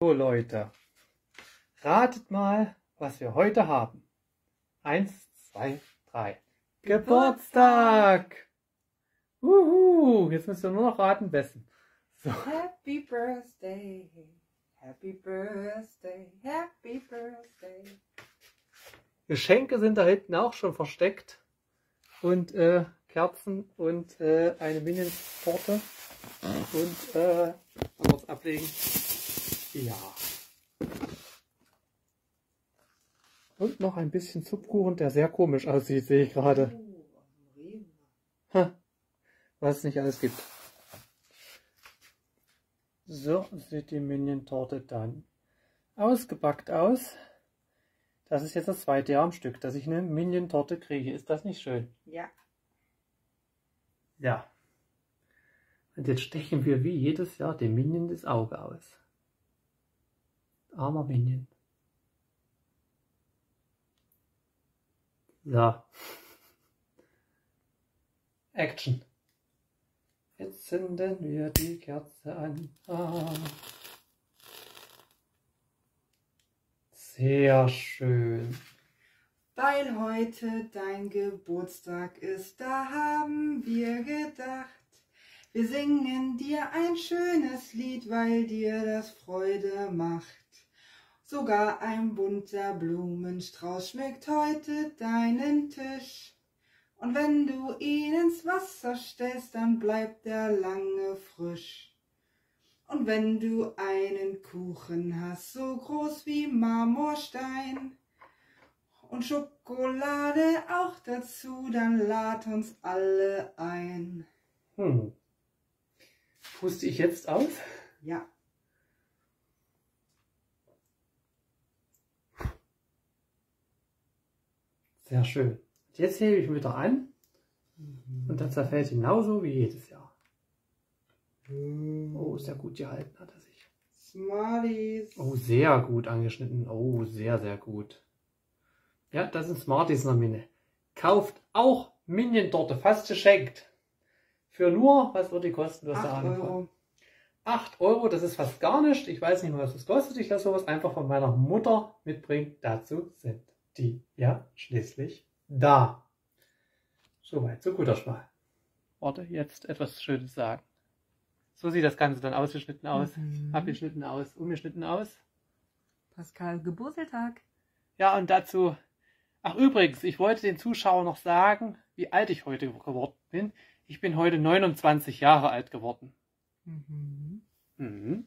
So Leute, ratet mal, was wir heute haben. Eins, zwei, drei. Geburtstag! Uhu, jetzt müsst ihr nur noch raten, wessen. So. Happy Birthday, Happy Birthday, Happy Birthday. Geschenke sind da hinten auch schon versteckt. Und äh, Kerzen und äh, eine Minions-Torte. Und äh, kurz ablegen. Ja. Und noch ein bisschen Zupfkuchen, der sehr komisch aussieht, sehe ich gerade. Oh. Ha, was es nicht alles gibt. So sieht die Minion-Torte dann ausgepackt aus. Das ist jetzt das zweite Jahr am Stück, dass ich eine Minion-Torte kriege. Ist das nicht schön? Ja. Ja. Und jetzt stechen wir wie jedes Jahr dem Minion das Auge aus. Armer Minion. So. Action. Jetzt zünden wir die Kerze an. Ah. Sehr schön. Weil heute dein Geburtstag ist, da haben wir gedacht, wir singen dir ein schönes Lied, weil dir das Freude macht. Sogar ein bunter Blumenstrauß schmückt heute deinen Tisch. Und wenn du ihn ins Wasser stellst, dann bleibt er lange frisch. Und wenn du einen Kuchen hast, so groß wie Marmorstein, und Schokolade auch dazu, dann lad uns alle ein. Hm. Puste ich jetzt aus? Ja. Sehr schön. Jetzt hebe ich wieder an und dann zerfällt genauso wie jedes Jahr. Oh, sehr gut gehalten hat er sich. Smarties. Oh, sehr gut angeschnitten. Oh, sehr, sehr gut. Ja, das sind Smarties in der Mine. Kauft auch Minion-Torte, fast geschenkt. Für nur, was wird die kosten? Du hast Acht eine Ahnung von. Euro. 8 Euro, das ist fast gar nicht. Ich weiß nicht mehr, was das kostet. Ich lasse sowas einfach von meiner Mutter mitbringen. Dazu sind die ja schließlich da. Soweit, so guter Schmal. Warte, jetzt etwas Schönes sagen. So sieht das Ganze dann ausgeschnitten aus. Mhm. Abgeschnitten aus, umgeschnitten aus. Pascal Geburtstag. Ja, und dazu. Ach, übrigens, ich wollte den Zuschauern noch sagen, wie alt ich heute geworden bin. Ich bin heute 29 Jahre alt geworden. Mhm. Mhm.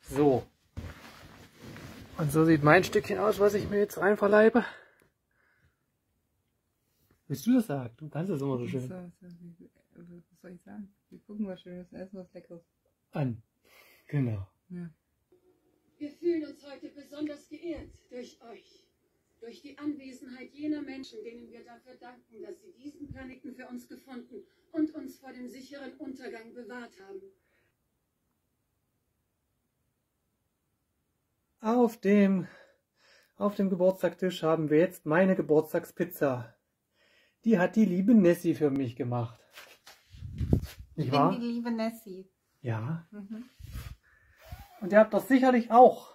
So. Und so sieht mein Stückchen aus, was ich mir jetzt rein verleibe. Willst du das sagen? Du kannst es immer so schön was soll ich sagen? Wir gucken was Schönes, essen was Leckeres. an. Genau. Ja. Wir fühlen uns heute besonders geehrt durch euch. Durch die Anwesenheit jener Menschen, denen wir dafür danken, dass sie diesen Planeten für uns gefunden und uns vor dem sicheren Untergang bewahrt haben. Auf dem, auf dem Geburtstagstisch haben wir jetzt meine Geburtstagspizza. Die hat die liebe Nessie für mich gemacht. Nicht wahr? die liebe Nessie. Ja. Mhm. Und ihr habt das sicherlich auch.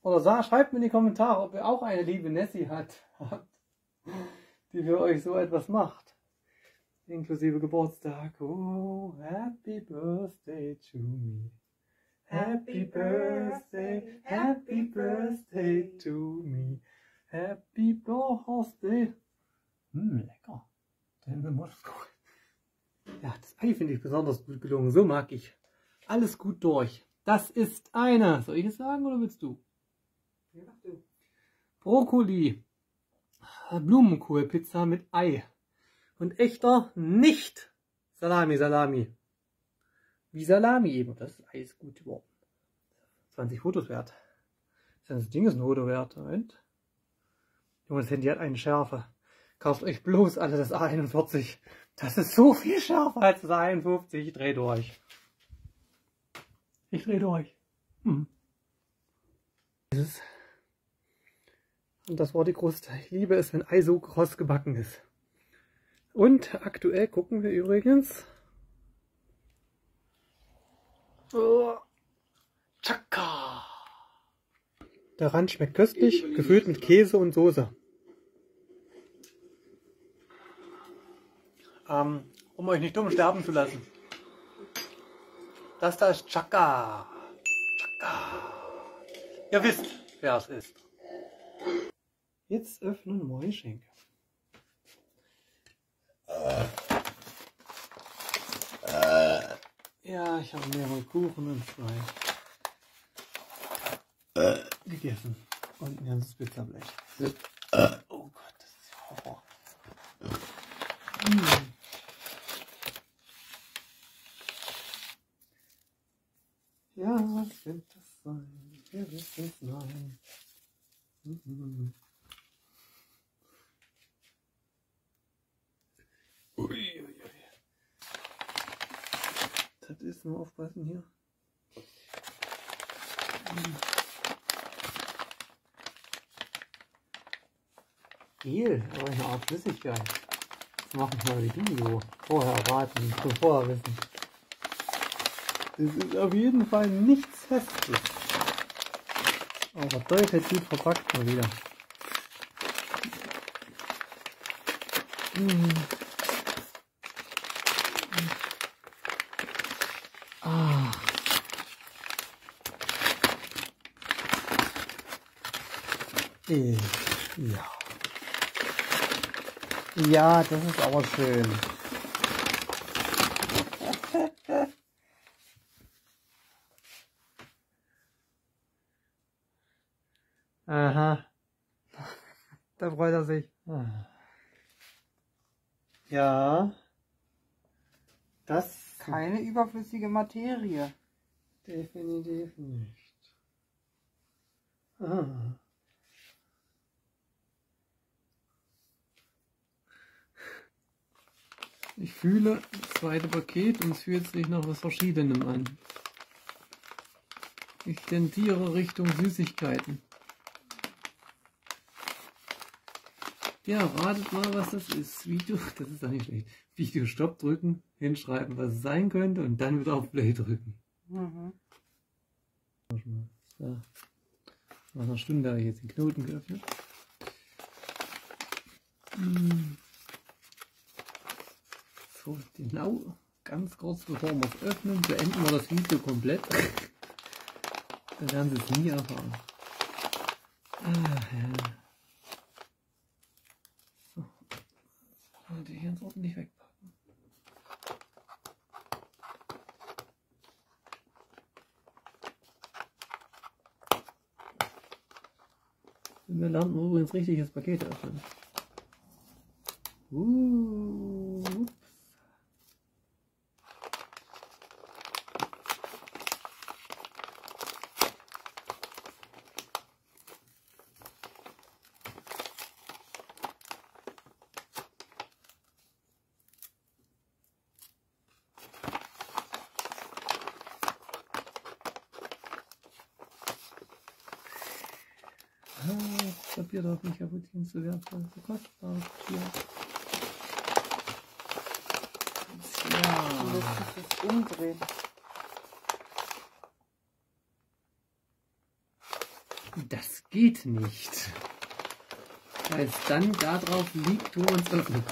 Oder sag, schreibt mir in die Kommentare, ob ihr auch eine liebe Nessie hat, habt, die für euch so etwas macht. Inklusive Geburtstag. Oh, happy birthday to me. Happy birthday, happy birthday to me. Happy birthday. Hm, lecker. Ja, das Ei finde ich besonders gut gelungen. So mag ich. Alles gut durch. Das ist eine. Soll ich es sagen oder willst du? Ja, du. Brokkoli. Blumenkohlpizza mit Ei. Und echter nicht Salami, Salami. Wie Salami eben. Das ist gut geworden. 20 Fotos wert. Das Ding ist ein Foto wert. Moment. Junge, das Handy hat eine Schärfe. Kauft euch bloß alle das A41. Das ist so viel schärfer als das A51. Ich dreh durch. Ich dreh durch. Hm. Und das war die Kruste. Ich liebe es, wenn Ei so kross gebacken ist. Und aktuell gucken wir übrigens. Oh, Chaka. Der Rand schmeckt köstlich, gefüllt mit Käse und Soße. Ähm, um euch nicht dumm sterben zu lassen. Das da ist Chaka. Chaka. Ihr wisst, wer es ist. Jetzt öffnen wir die Schenke. Ja, ich habe mehrere Kuchen und zwei gegessen. Und ein ganzes Pizzablech. Oh Gott, das ist ja Horror. Hm. Ja, was wird das sein? Wer wird es sein? Mhm. Ui, ui, ui. Das ist nur aufpassen hier. Hm. Gel, aber eine Art Flüssigkeit. Das machen wir du so. Vorher raten, vorher wissen. Das ist auf jeden Fall nichts Festes. Aber deutlich gut verpackt mal wieder. Hm. Äh, Ja. Ja, das ist aber schön. Aha. Da freut er sich. Ja. Das Keine überflüssige Materie. definitiv nicht. Ah. Ich fühle das zweite Paket und es fühlt sich nach was Verschiedenem an. Ich tendiere Richtung Süßigkeiten. Ja, ratet mal, was das ist. Video, das ist nicht schlecht. Video Stopp drücken, hinschreiben, was es sein könnte und dann wieder auf Play drücken. Mhm. So. Nach einer Stunde habe ich jetzt den Knoten geöffnet. Hm. So, genau, ganz kurz bevor wir es öffnen, beenden wir das Video komplett. Dann werden Sie es nie erfahren. Ah, ja. So. Und die jetzt ordentlich wegpacken. Wir lernen übrigens richtig das Paket öffnen. Uh, ups. Ah, darf nicht kaputt gehen, zu wertvoll, zu kostbar. Und Ja. jetzt muss ich es umdrehen. Das geht nicht. Weil es dann darauf liegt, wo man es öffnet.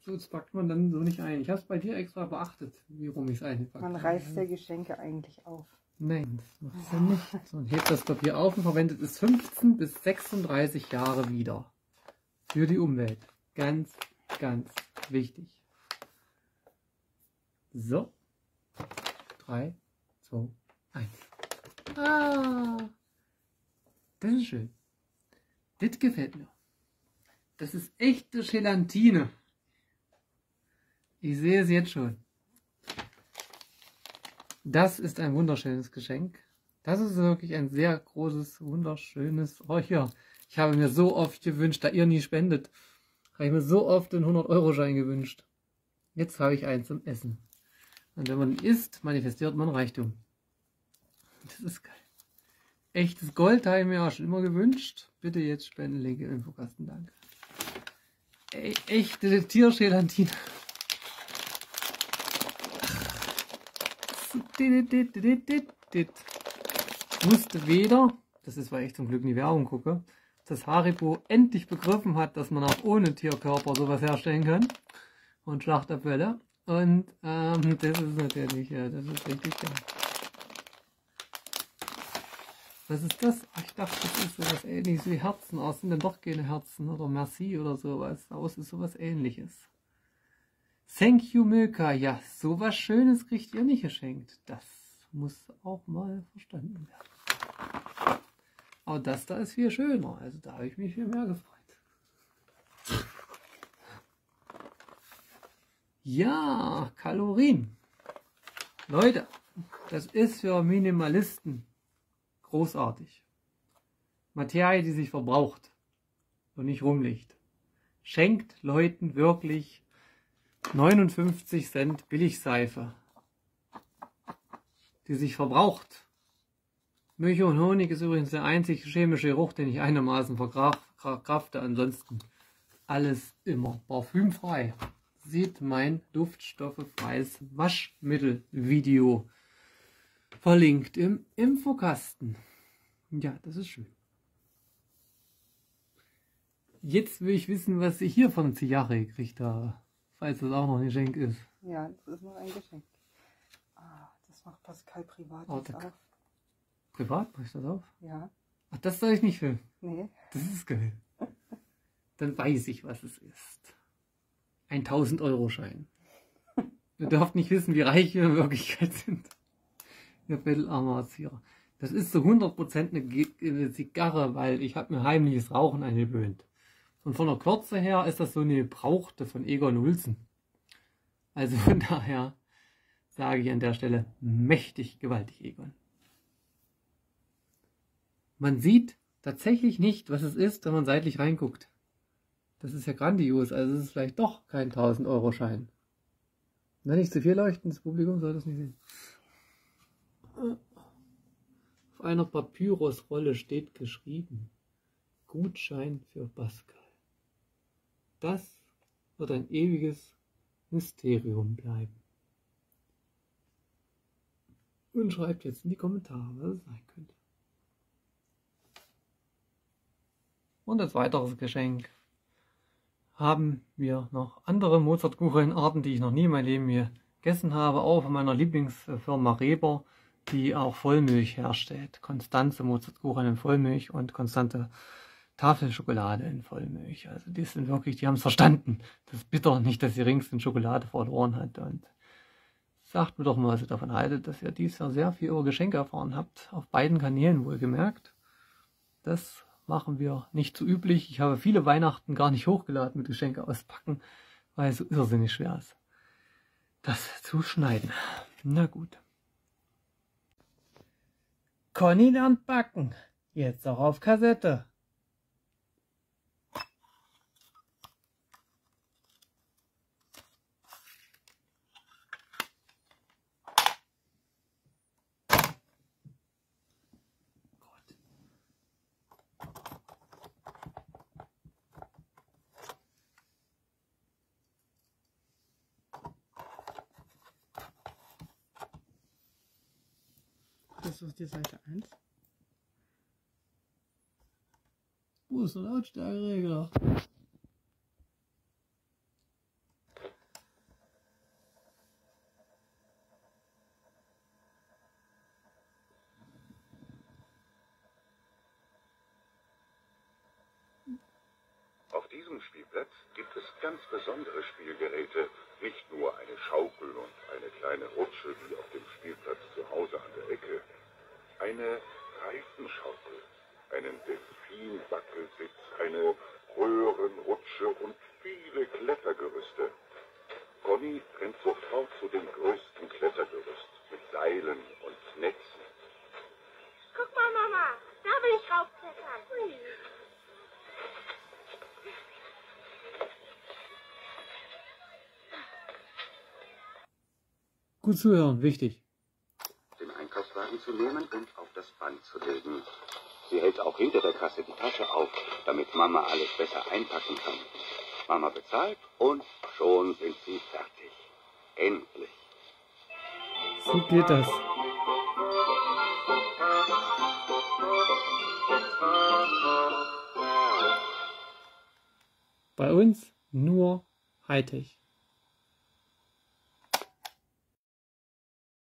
So, das packt man dann so nicht ein. Ich habe es bei dir extra beachtet, wie rum ich es einpacke. Man reißt ja Geschenke eigentlich auf. Nein, das macht ja nicht. So, und hebt das Papier auf und verwendet es 15 bis 36 Jahre wieder. Für die Umwelt. Ganz, ganz wichtig. So. 3, 2, 1. Ah. Das ist schön. Das gefällt mir. Das ist echte Gelatine. Ich sehe es jetzt schon. Das ist ein wunderschönes Geschenk. Das ist wirklich ein sehr großes, wunderschönes. Oh ja, ich habe mir so oft gewünscht, da ihr nie spendet, habe ich mir so oft den 100-Euro-Schein gewünscht. Jetzt habe ich einen zum Essen. Und wenn man isst, manifestiert man Reichtum. Das ist geil. Echtes Gold habe ich mir auch schon immer gewünscht. Bitte jetzt spenden, Link Infokasten, danke. E echte Tiergelatine. Wusste weder, das ist, weil ich zum Glück in die Werbung gucke, dass Haribo endlich begriffen hat, dass man auch ohne Tierkörper sowas herstellen kann. Und Schlachtabfälle. Und ähm, das ist natürlich, ja, das ist richtig geil. Was ist das? Ich dachte, das ist sowas ähnliches wie Herzen. Aber sind denn doch keine Herzen oder Merci oder sowas. Es ist sowas ähnliches. Thank you, Milka. Ja, sowas Schönes kriegt ihr nicht geschenkt. Das muss auch mal verstanden werden. Aber das da ist viel schöner. Also da habe ich mich viel mehr gefreut. Ja, Kalorien. Leute, das ist für Minimalisten großartig. Materie, die sich verbraucht und nicht rumliegt. Schenkt Leuten wirklich 59 Cent Billigseife, die sich verbraucht. Milch und Honig ist übrigens der einzige chemische Geruch, den ich einigermaßen verkrafte. Ansonsten alles immer parfümfrei sieht mein duftstofffreies Waschmittel-Video verlinkt im Infokasten. Ja, das ist schön. Jetzt will ich wissen, was ich hier von Zigarre gekriegt habe, falls das auch noch ein Geschenk ist. Ja, das ist noch ein Geschenk. Ah, das macht Pascal privat Oh, auf. Privat mache ich das auf? Ja, Ach, das soll ich nicht filmen. nee. Das ist geil. Dann weiß ich, was es ist. Ein 1000 Euro Schein. Ihr dürft nicht wissen, wie reich wir in Wirklichkeit sind. Ihr bettelarmer Erzieher. Das ist zu 100% eine, Ge- eine Zigarre, weil ich habe mir heimliches Rauchen angewöhnt. Und von der Kürze her ist das so eine gebrauchte von Egon Wilson. Also von daher sage ich an der Stelle mächtig gewaltig Egon. Man sieht tatsächlich nicht, was es ist, wenn man seitlich reinguckt. Das ist ja grandios, also es ist vielleicht doch kein 1000 Euro Schein. Na, nicht zu viel leuchten, das Publikum soll das nicht sehen. Auf einer Papyrusrolle steht geschrieben, Gutschein für Pascal. Das wird ein ewiges Mysterium bleiben. Und schreibt jetzt in die Kommentare, was es sein könnte. Und als weiteres Geschenk haben wir noch andere Mozartkuchenarten, die ich noch nie in meinem Leben gegessen habe, auch von meiner Lieblingsfirma Reber, die auch Vollmilch herstellt. Konstanze Mozartkuchen in Vollmilch und konstante Tafelschokolade in Vollmilch. Also die sind wirklich, die haben es verstanden. Das ist bitter, nicht, dass sie rings in Schokolade verloren hat. Und sagt mir doch mal, was ihr davon haltet, dass ihr dieses Jahr sehr viel über Geschenke erfahren habt. Auf beiden Kanälen wohlgemerkt. Das machen wir nicht so üblich. Ich habe viele Weihnachten gar nicht hochgeladen mit Geschenke auspacken, weil es so irrsinnig schwer ist, das zu schneiden. Na gut. Conny lernt backen. Jetzt auch auf Kassette. Ist die Seite 1. Wo ist der Lautstärkeregler? Auf diesem Spielplatz gibt es ganz besondere Spielgeräte. Nicht nur eine Schaukel und eine kleine Rutsche wie auf dem Spielplatz zu Hause an der Ecke. Eine Reifenschaukel, einen Delfinwackelsitz, eine Röhrenrutsche und viele Klettergerüste. Conny rennt sofort zu dem größten Klettergerüst mit Seilen und Netzen. Guck mal, Mama, da will ich raufklettern. Gut zuhören, wichtig. Einkaufswagen zu nehmen und auf das Band zu legen. Sie hält auch hinter der Kasse die Tasche auf, damit Mama alles besser einpacken kann. Mama bezahlt und schon sind sie fertig. Endlich. So geht das. Bei uns nur Hightech.